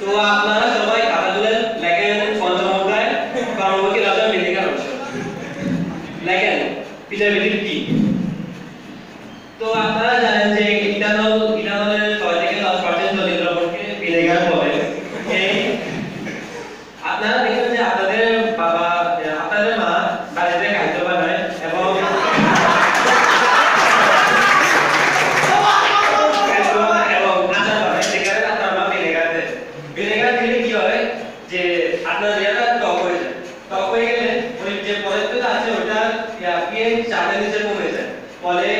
तो आपणाला सवाई हातातलं लेगन कोणता मोबाईल कारण की राजा मेडिकल औषध लेगन पिला विदिन की तो आप ভিনেগার দিলে কি হয় যে আপনার জায়গাটা টক হয়ে যায়। টক হয়ে গেলে ওই যে পদার্থটা আছে, ওটা পিএইচ চারের নিচে কমে যায়। ফলে